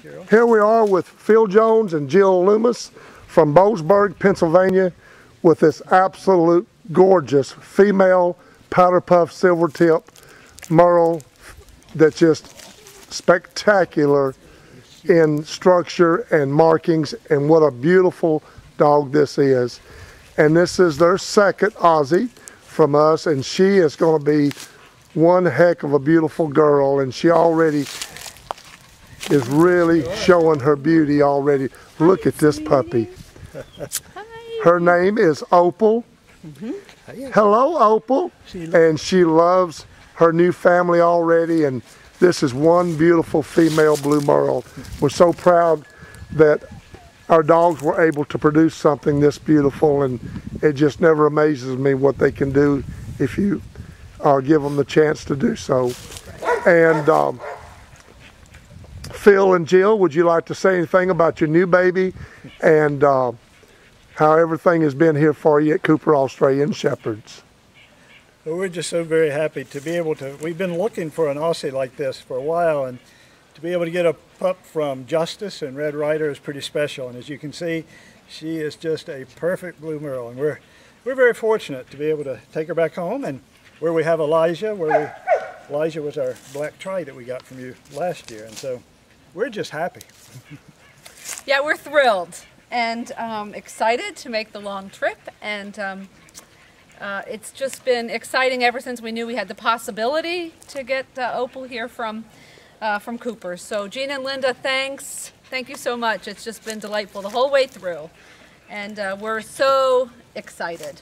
Here we are with Phil Jones and Jill Loomis from Boalsburg, Pennsylvania, with this absolute gorgeous female powder puff silver tip merle that's just spectacular in structure and markings and what a beautiful dog this is. And this is their second Aussie from us and she is going to be one heck of a beautiful girl and she already is really showing her beauty already. Look at this puppy. Her name is Opal. Hello, Opal. And she loves her new family already. And this is one beautiful female blue merle. We're so proud that our dogs were able to produce something this beautiful. And it just never amazes me what they can do if you uh, give them the chance to do so. And um, Phil and Jill, would you like to say anything about your new baby and uh, how everything has been here for you at Cooper Australian Shepherds? Well, we're just so very happy to be able to. We've been looking for an Aussie like this for a while, and to be able to get a pup from Justice and Red Ryder is pretty special. And as you can see, she is just a perfect blue merle, and we're we're very fortunate to be able to take her back home and where we have Elijah, where we, Elijah was our black tri that we got from you last year, and so we're just happy. yeah, we're thrilled and um, excited to make the long trip, and um, uh, it's just been exciting ever since we knew we had the possibility to get uh, Opal here from uh, from Cooper. So Gina and Linda, thanks. Thank you so much. It's just been delightful the whole way through. And uh, we're so excited.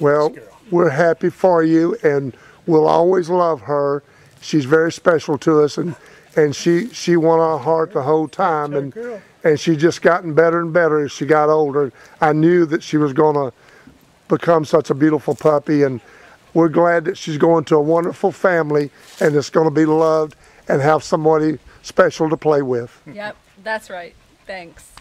Well, we're happy for you and we'll always love her. She's very special to us and, and she, she won our heart the whole time and, and she just gotten better and better as she got older. I knew that she was going to become such a beautiful puppy and we're glad that she's going to a wonderful family and it's going to be loved and have somebody special to play with. Yep, that's right. Thanks.